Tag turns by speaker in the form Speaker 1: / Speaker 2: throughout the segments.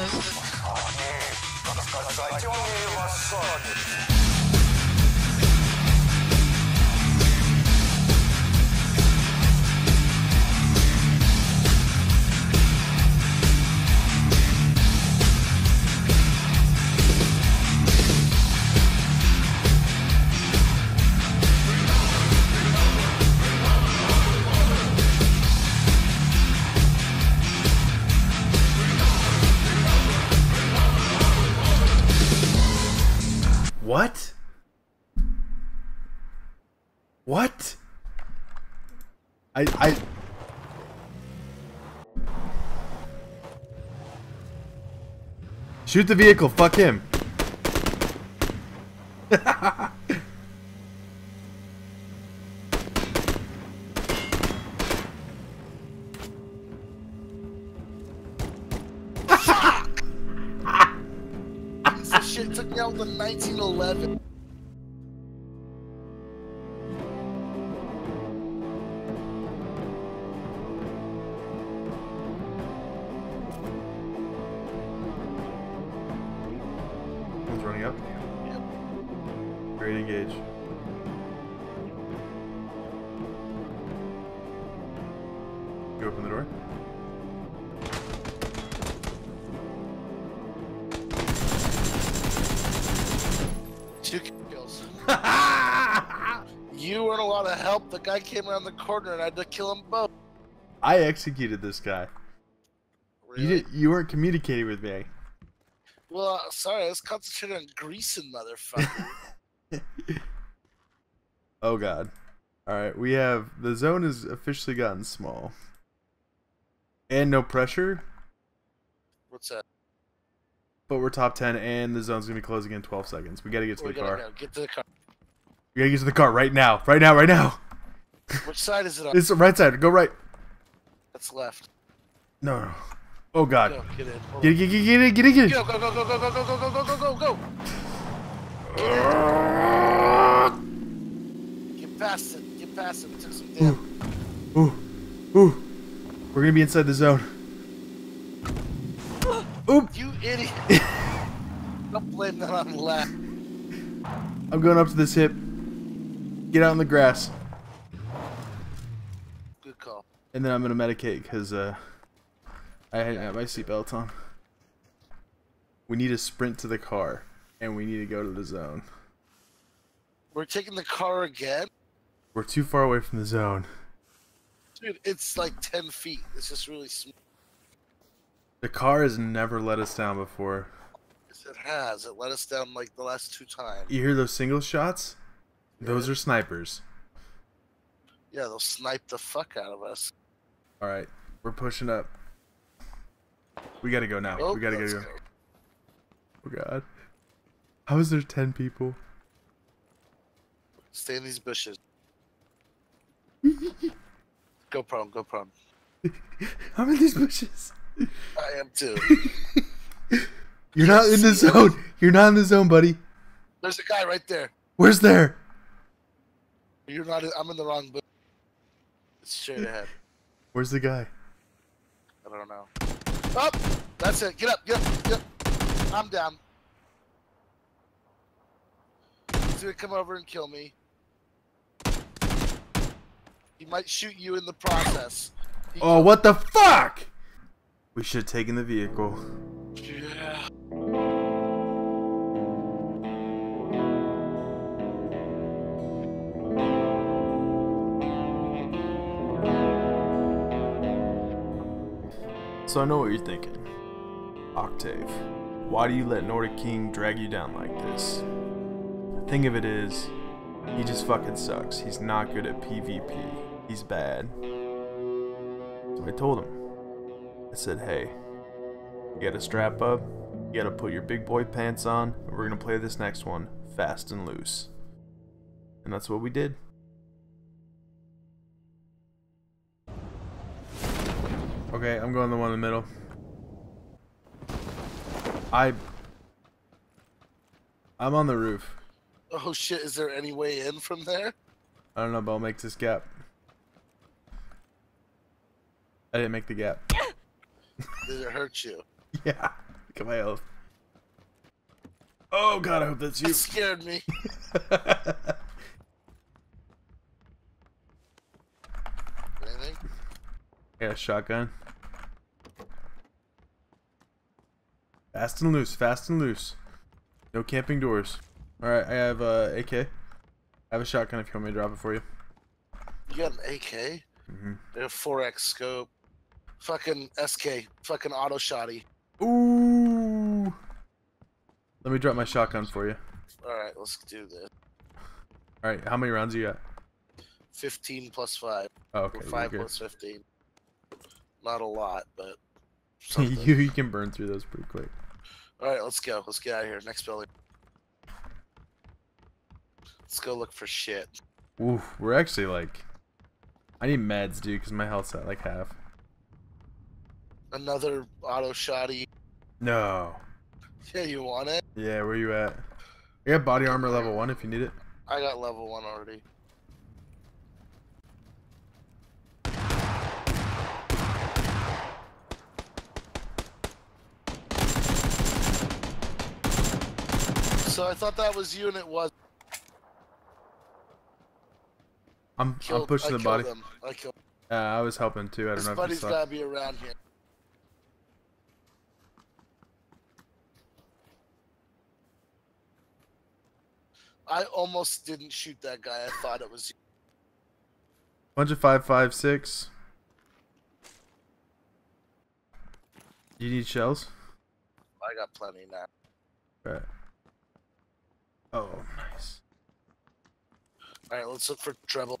Speaker 1: に戦いが一番見ま
Speaker 2: What? What? I I Shoot the vehicle, fuck him.
Speaker 3: down the 1911.
Speaker 2: It's running up. Ready engage.
Speaker 3: Help. The guy came around the corner and I had to kill him both.
Speaker 2: I executed this guy.
Speaker 3: Really?
Speaker 2: You did you weren't communicating with me.
Speaker 3: Well, uh, sorry, I was concentrating on greasing, motherfucker.
Speaker 2: Oh god. Alright, we have the zone has officially gotten small. And no pressure,
Speaker 3: What's that?
Speaker 2: but we're top 10 and the zone's gonna be closing in 12 seconds. We gotta get to
Speaker 3: We
Speaker 2: the car.
Speaker 3: go. Get to the car.
Speaker 2: We gotta get to the car right now. Right now, right now.
Speaker 3: Which side is it on?
Speaker 2: It's the right side. Go right.
Speaker 3: That's left.
Speaker 2: No, no. Oh god.
Speaker 3: Go, get in.
Speaker 2: Get get it, get it, get it, get it.
Speaker 3: Go, go, go, go, go, go, go, go, go, go, go, go. Get past it. Get past it. We took some damage.
Speaker 2: Ooh. Ooh. Ooh. We're gonna be inside the zone. Oop.
Speaker 3: You idiot. Don't blame that on left.
Speaker 2: I'm going up to this hip. Get out in the grass.
Speaker 3: Good call.
Speaker 2: And then I'm gonna medicate because uh, I hadn't got my seatbelt on. We need to sprint to the car, and we need to go to the zone.
Speaker 3: We're taking the car again?
Speaker 2: We're too far away from the zone.
Speaker 3: Dude, it's like 10 feet. It's just really small.
Speaker 2: The car has never let us down before.
Speaker 3: It has. It let us down like the last two times.
Speaker 2: You hear those single shots? Those are snipers.
Speaker 3: Yeah, they'll snipe the fuck out of us.
Speaker 2: All right, we're pushing up. We gotta go now.
Speaker 3: Oh,
Speaker 2: we gotta
Speaker 3: let's
Speaker 2: go. Oh god. How is there ten people?
Speaker 3: Stay in these bushes. go prone, go prone.
Speaker 2: I'm in these bushes.
Speaker 3: I am too.
Speaker 2: You're not in the zone. You're not in the zone, buddy.
Speaker 3: There's a guy right there.
Speaker 2: Where's there?
Speaker 3: You're not. I'm in the wrong bush. It's straight ahead.
Speaker 2: Where's the guy?
Speaker 3: I don't know. Up. That's it. Get up. Get up. Get up. I'm down. He's gonna come over and kill me. He might shoot you in the process. He
Speaker 2: Oh, what the fuck? We should have taken the vehicle. So I know what you're thinking. Octave, why do you let Nordic King drag you down like this? The thing of it is, he just fucking sucks. He's not good at PvP. He's bad. So I told him. I said, hey, you gotta strap up, you gotta put your big boy pants on, and we're gonna play this next one fast and loose. And that's what we did. Okay, I'm going the one in the middle. I I'm on the roof.
Speaker 3: Oh shit! Is there any way in from there?
Speaker 2: I don't know, but I'll make this gap. I didn't make the gap.
Speaker 3: Did it hurt you?
Speaker 2: Yeah. at my health. Oh god, I hope that's
Speaker 3: That
Speaker 2: you.
Speaker 3: scared me. Anything?
Speaker 2: Yeah, shotgun. Fast and loose, fast and loose. No camping doors. Alright, I have uh, AK. I have a shotgun if you want me to drop it for you.
Speaker 3: You got an AK?
Speaker 2: Mhm.
Speaker 3: They have 4x scope. Fucking SK. Fucking auto shotty.
Speaker 2: Ooh! Let me drop my shotgun for you.
Speaker 3: Alright, let's do this.
Speaker 2: Alright, how many rounds you got?
Speaker 3: 15 plus 5.
Speaker 2: Oh,
Speaker 3: Or
Speaker 2: okay,
Speaker 3: 5 plus 15. Not a lot, but.
Speaker 2: you, you can burn through those pretty quick.
Speaker 3: Alright, let's go. Let's get out of here. Next building. Let's go look for shit.
Speaker 2: Ooh, we're actually like... I need meds, dude, because my health's at like half.
Speaker 3: Another auto shotty.
Speaker 2: No.
Speaker 3: Yeah, you want it?
Speaker 2: Yeah, where you at? I got body armor level 1 if you need it.
Speaker 3: I got level 1 already. So I thought that was you and it was.
Speaker 2: I'm, I'm pushing
Speaker 3: I
Speaker 2: the body.
Speaker 3: Him. I killed
Speaker 2: Uh, I was helping too. I don't
Speaker 3: His
Speaker 2: know if you
Speaker 3: buddy's
Speaker 2: saw.
Speaker 3: gotta be around here. I almost didn't shoot that guy. I thought it was you.
Speaker 2: Bunch of five five six. You need shells?
Speaker 3: I got plenty now.
Speaker 2: Right. Oh, nice.
Speaker 3: Alright, let's look for treble.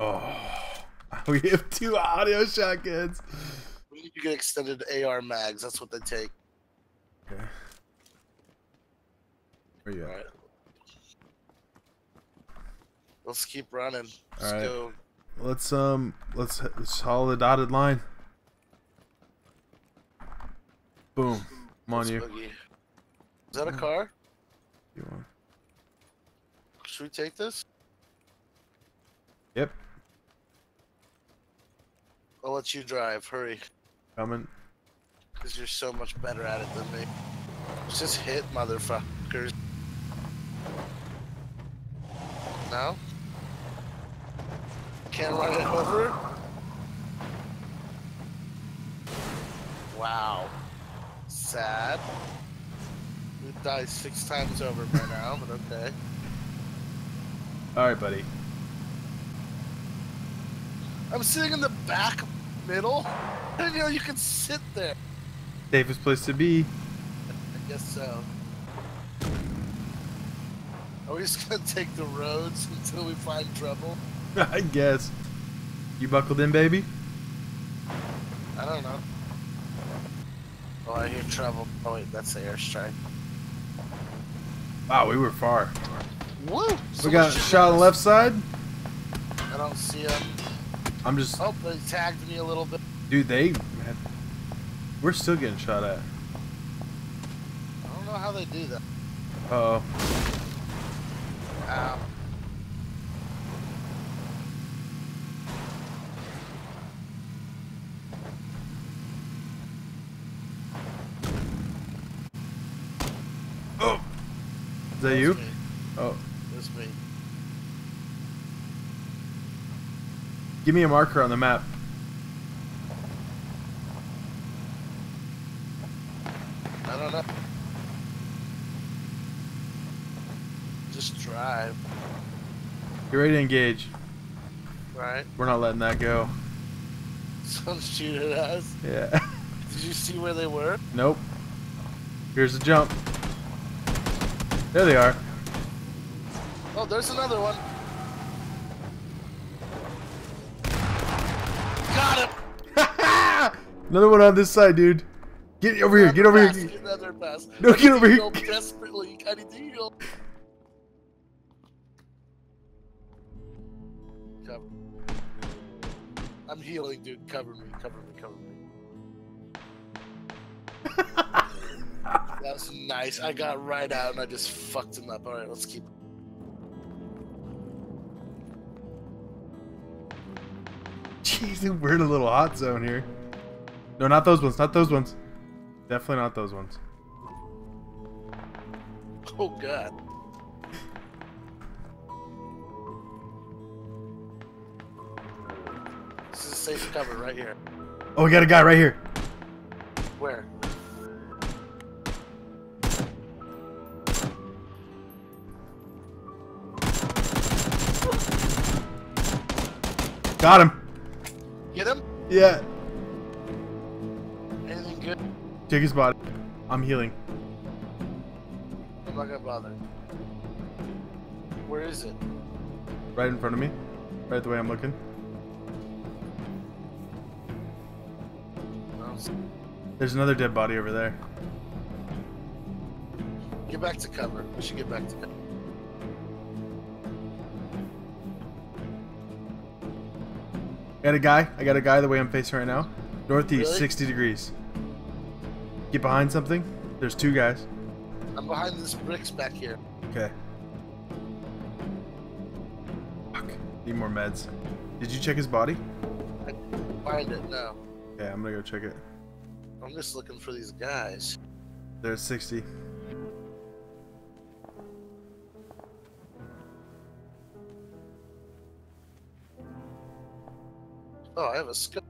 Speaker 2: Oh, we have two auto shotguns.
Speaker 3: We need to get extended AR mags. That's what they take.
Speaker 2: Okay. Where you at?
Speaker 3: Alright. Let's keep running. Let's
Speaker 2: Alright.
Speaker 3: go.
Speaker 2: Let's um, let's let's follow the dotted line. Boom. I'm on you.
Speaker 3: boogie. Is that a car?
Speaker 2: You want-
Speaker 3: Should we take this?
Speaker 2: Yep.
Speaker 3: I'll let you drive. Hurry.
Speaker 2: Coming.
Speaker 3: Because you're so much better at it than me. Just hit, motherfuckers. No? Can't run it over? Wow. Sad. We've died six times over by now, but okay.
Speaker 2: All right, buddy.
Speaker 3: I'm sitting in the back middle. I didn't know you could sit there.
Speaker 2: Safest place to be.
Speaker 3: I guess so. Are we just gonna take the roads until we find trouble?
Speaker 2: I guess. You buckled in, baby?
Speaker 3: I don't know. Oh, I hear trouble. Oh wait, that's the airstrike.
Speaker 2: Wow, we were far.
Speaker 3: Woo!
Speaker 2: We got a shot on the left side.
Speaker 3: I don't see him.
Speaker 2: I'm just,
Speaker 3: Oh, they tagged me a little bit.
Speaker 2: dude. They, man, we're still getting shot at.
Speaker 3: I don't know how they do that.
Speaker 2: Uh oh.
Speaker 3: Ow.
Speaker 2: That
Speaker 3: That's
Speaker 2: you?
Speaker 3: me.
Speaker 2: Oh,
Speaker 3: That's me.
Speaker 2: give me a marker on the map.
Speaker 3: I don't know. Just drive,
Speaker 2: Get ready to engage.
Speaker 3: right?
Speaker 2: We're not letting that go.
Speaker 3: Some shoot at us.
Speaker 2: Yeah.
Speaker 3: Did you see where they were?
Speaker 2: nope. Here's the jump. There they are.
Speaker 3: Oh, there's another one. Got him.
Speaker 2: Another one on this side, dude. Get over here. Get over here.
Speaker 3: Another pass.
Speaker 2: No,
Speaker 3: I
Speaker 2: get over here.
Speaker 3: Desperately, I need to heal. Cover. I'm healing, dude. Cover me. Cover me. Cover me. That was nice. I got right out and I just fucked him up. All right, let's keep.
Speaker 2: Jeez, we're in a little hot zone here. No, not those ones. Not those ones. Definitely not those ones.
Speaker 3: Oh god. This is a safe cover right here.
Speaker 2: Oh, we got a guy right here. Got him.
Speaker 3: Get him?
Speaker 2: Yeah.
Speaker 3: Anything good?
Speaker 2: Take his body. I'm healing.
Speaker 3: I'm not gonna bother. Where is it?
Speaker 2: Right in front of me. Right the way I'm looking.
Speaker 3: Oh.
Speaker 2: There's another dead body over there.
Speaker 3: Get back to cover. We should get back to cover.
Speaker 2: Got a guy. I got a guy the way I'm facing right now. Northeast,
Speaker 3: Really?
Speaker 2: 60 degrees. Get behind something. There's two guys.
Speaker 3: I'm behind this bricks back here.
Speaker 2: Okay. Fuck. Need more meds. Did you check his body?
Speaker 3: I Find it now.
Speaker 2: Yeah, I'm gonna go check it.
Speaker 3: I'm just looking for these guys.
Speaker 2: There's 60.
Speaker 3: Oh, I have a scope.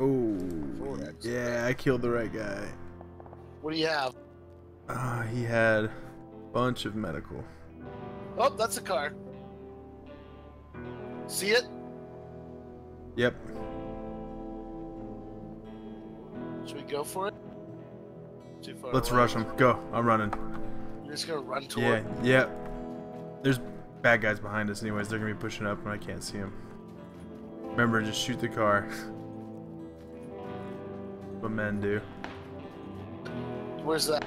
Speaker 2: Oh. Yeah, I killed the right guy.
Speaker 3: What do you have?
Speaker 2: Ah, he had a bunch of medical.
Speaker 3: Oh, that's a car. See it?
Speaker 2: Yep.
Speaker 3: Should we go for it? Too far
Speaker 2: Let's
Speaker 3: away.
Speaker 2: rush him. Go. I'm running.
Speaker 3: You're just gonna run
Speaker 2: Yeah,
Speaker 3: toward.
Speaker 2: yeah. There's bad guys behind us anyways. They're gonna be pushing up and I can't see them. Remember, just shoot the car. what men do.
Speaker 3: Where's that?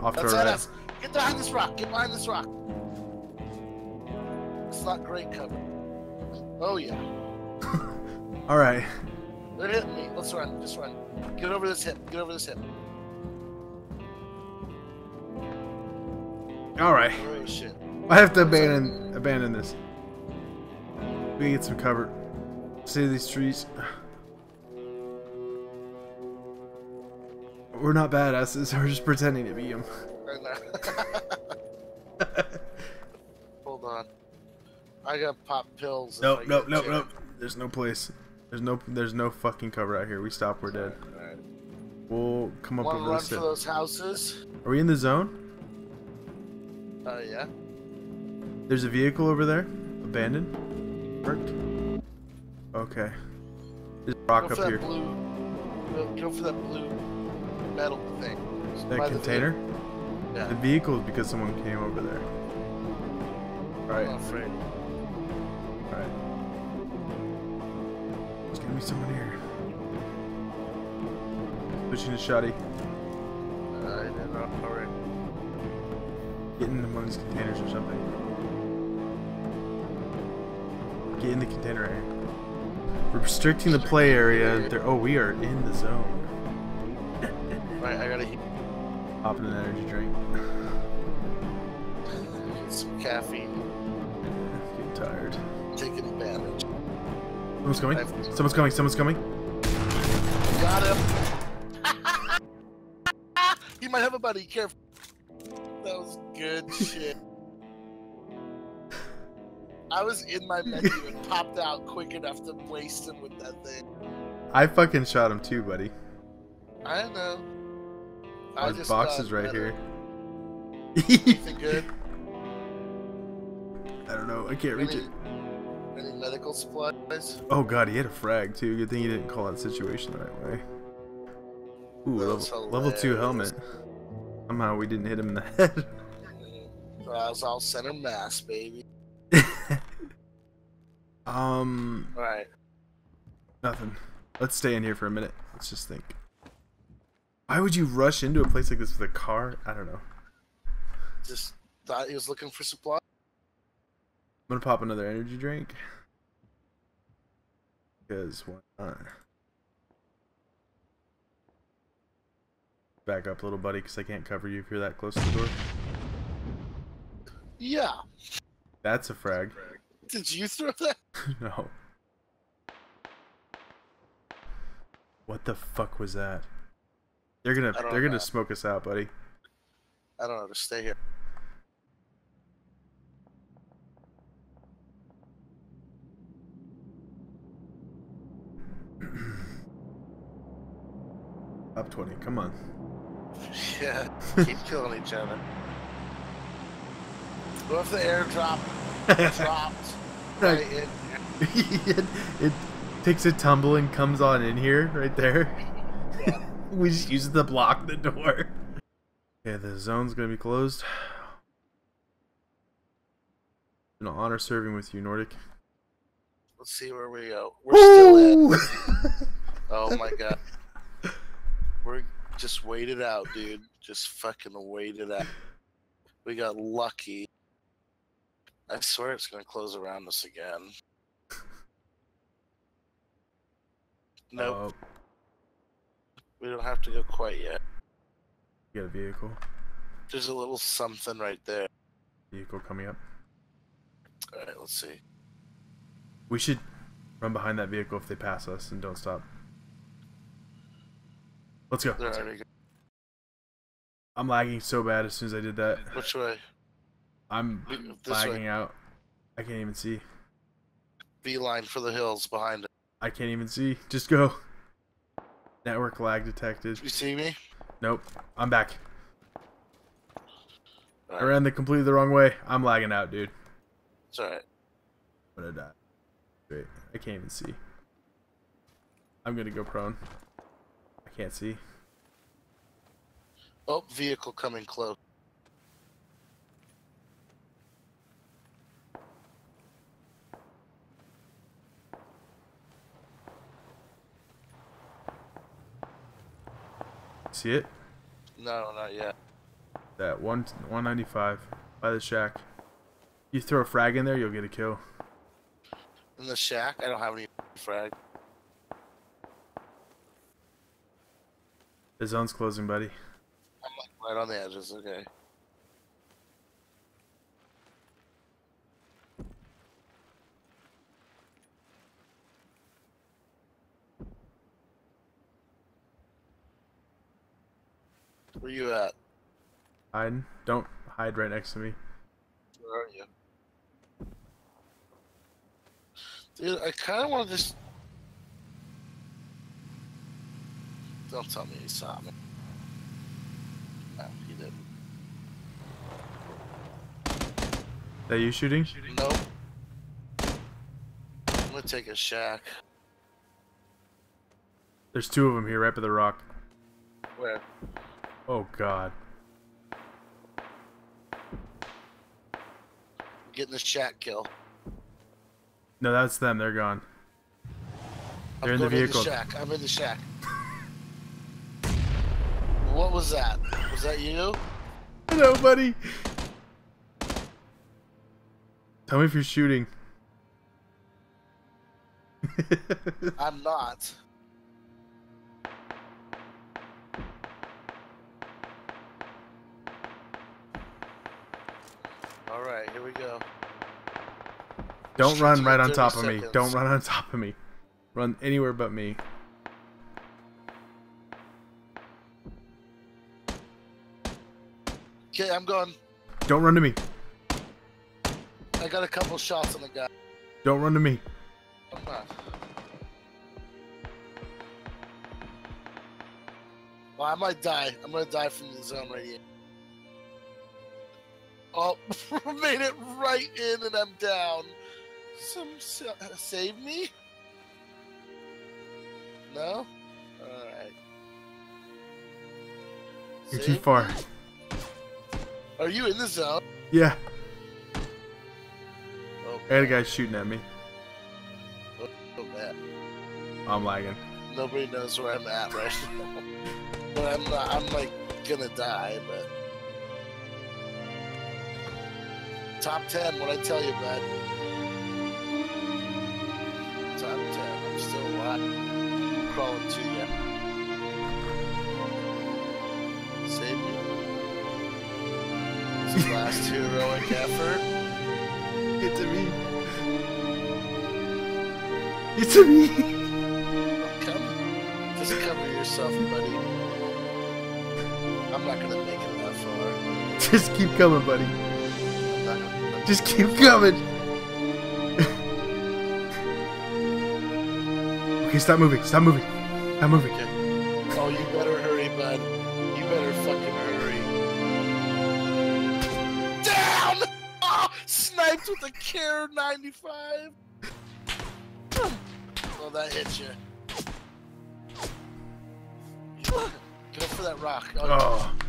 Speaker 2: Off to
Speaker 3: That's
Speaker 2: our
Speaker 3: at
Speaker 2: right.
Speaker 3: us. Get behind this rock. Get behind this rock. It's not great cover. Oh yeah.
Speaker 2: Alright.
Speaker 3: They're hitting me. Let's run. Just run. Get over this hip. Get over this hip.
Speaker 2: Alright.
Speaker 3: Oh shit.
Speaker 2: I have to abandon abandon this. We get some cover. Save these trees. We're not badasses. We're just pretending to be them.
Speaker 3: Hold on. I got pop pills.
Speaker 2: Nope, nope, nope, nope. There's no place. There's no, there's no fucking cover out here. We stop, we're dead.
Speaker 3: Alright.
Speaker 2: We'll come up over
Speaker 3: run
Speaker 2: this.
Speaker 3: for those houses?
Speaker 2: Are we in the zone?
Speaker 3: Uh, yeah.
Speaker 2: There's a vehicle over there, abandoned, parked. Okay. There's a rock
Speaker 3: Go
Speaker 2: up
Speaker 3: for
Speaker 2: here.
Speaker 3: blue. Go, go for that blue metal thing.
Speaker 2: That
Speaker 3: By the
Speaker 2: container. The
Speaker 3: Yeah.
Speaker 2: vehicle is because someone came over there.
Speaker 3: I'm
Speaker 2: Alright,
Speaker 3: afraid.
Speaker 2: alright. There's gonna be someone here. Pushing a shotty.
Speaker 3: Uh, I didn't know. Alright.
Speaker 2: Get in one of these containers or something. Get in the container area. Restricting the play area. There. Oh, we are in the zone.
Speaker 3: Alright, I gotta
Speaker 2: Hopping an energy drink.
Speaker 3: get some caffeine.
Speaker 2: Getting tired.
Speaker 3: Taking advantage.
Speaker 2: Someone's coming. Someone's coming. Someone's coming.
Speaker 3: Got him. he might have a buddy. Careful. That was good shit. I was in my menu and popped out quick enough to waste him with that thing.
Speaker 2: I fucking shot him too, buddy.
Speaker 3: I don't know. I
Speaker 2: There's
Speaker 3: just
Speaker 2: boxes right
Speaker 3: better.
Speaker 2: here.
Speaker 3: Anything good?
Speaker 2: I don't know. I can't reach
Speaker 3: Any,
Speaker 2: it.
Speaker 3: any medical supplies?
Speaker 2: Oh god, he had a frag too. Good thing he didn't call that situation the right way. Ooh, level, level two helmet. Somehow we didn't hit him in the head.
Speaker 3: I was all center mass, baby.
Speaker 2: um,
Speaker 3: Alright.
Speaker 2: nothing. Let's stay in here for a minute. Let's just think. Why would you rush into a place like this with a car? I don't know.
Speaker 3: Just thought he was looking for supplies.
Speaker 2: I'm gonna pop another energy drink. Because why not? Back up, little buddy, because I can't cover you if you're that close to the door.
Speaker 3: Yeah.
Speaker 2: That's a frag.
Speaker 3: Did you throw that?
Speaker 2: no. What the fuck was that? They're gonna they're gonna smoke us out, buddy.
Speaker 3: I don't know to stay here.
Speaker 2: Up twenty. Come on.
Speaker 3: Yeah, keep killing each other. What if the airdrop dropped right here?
Speaker 2: it, it takes a tumble and comes on in here, right there.
Speaker 3: Yeah.
Speaker 2: we just use it to block the door. Okay, the zone's gonna be closed. An honor serving with you, Nordic.
Speaker 3: Let's see where we go. We're still in. Oh my god. We're just wait it out, dude. Just fucking wait it out. We got lucky. I swear it's gonna close around us again. Nope,
Speaker 2: Oh,
Speaker 3: we don't have to go quite yet.
Speaker 2: Get a vehicle.
Speaker 3: There's a little something right there.
Speaker 2: Vehicle coming up.
Speaker 3: Alright, let's see.
Speaker 2: We should run behind that vehicle if they pass us and don't stop. Let's go.
Speaker 3: They're already
Speaker 2: I'm lagging so bad as soon as I did that.
Speaker 3: which way?
Speaker 2: I'm
Speaker 3: This way.
Speaker 2: lagging out. I can't even see.
Speaker 3: Beeline for the hills behind it.
Speaker 2: I can't even see. Just go. Network lag detected.
Speaker 3: You see me?
Speaker 2: Nope. I'm back. I ran the completely the wrong way. I'm lagging out, dude.
Speaker 3: it's alright.
Speaker 2: I'm gonna die. Wait, I can't even see. I'm gonna go prone. I can't see.
Speaker 3: Oh, vehicle coming close.
Speaker 2: See it?
Speaker 3: No, not yet.
Speaker 2: That one 195 by the shack. You throw a frag in there, you'll get a kill.
Speaker 3: In the shack, I don't have any frag.
Speaker 2: The zone's closing, buddy.
Speaker 3: I'm like right on the edges. Okay. Where you at?
Speaker 2: Hide. Don't hide right next to me.
Speaker 3: Where are you? Dude, I kind of want to just. Don't tell me he saw me. No, he didn't.
Speaker 2: That you shooting?
Speaker 3: Nope. I'm gonna take a shack.
Speaker 2: There's two of them here right by the rock.
Speaker 3: Where?
Speaker 2: Oh god.
Speaker 3: Getting the shack kill.
Speaker 2: No, that's them. They're gone. They're in the
Speaker 3: I'm
Speaker 2: vehicle.
Speaker 3: the shack. I'm in the shack. What was that? Was that you?
Speaker 2: Hello, buddy. Tell me if you're shooting.
Speaker 3: I'm not. All right, here we go.
Speaker 2: Don't run right on top
Speaker 3: 30
Speaker 2: of me. Don't run on top of me. Run anywhere but me.
Speaker 3: Okay, I'm going.
Speaker 2: Don't run to me.
Speaker 3: I got a couple shots on the guy.
Speaker 2: Don't run to me.
Speaker 3: I'm not. Well, I might die. I'm gonna die from the zone right here. Oh, made it right in and I'm down. Some sa- uh, save me? No? Alright.
Speaker 2: You're too far.
Speaker 3: me? Are you in the zone?
Speaker 2: Yeah.
Speaker 3: Oh,
Speaker 2: I got a guy shooting at me.
Speaker 3: Oh, oh, so bad.
Speaker 2: I'm lagging.
Speaker 3: Nobody knows where I'm at right now. but I'm not, I'm like gonna die, but. Top 10, what I tell you, bud. Top 10, I'm still alive. Crawling to you. Save me. This is last heroic effort.
Speaker 2: It's a me. It's a me.
Speaker 3: Come, just cover yourself, buddy. I'm not gonna make it that far.
Speaker 2: Just keep coming, buddy.
Speaker 3: I'm not gonna,
Speaker 2: Just keep coming. okay, stop moving. Stop moving. Stop moving.
Speaker 3: oh, you better hurry, bud. You better fucking hurry. Down! Oh, sniped with a Care 95. Oh, that hit you. Go for that rock. Oh,
Speaker 2: Oh.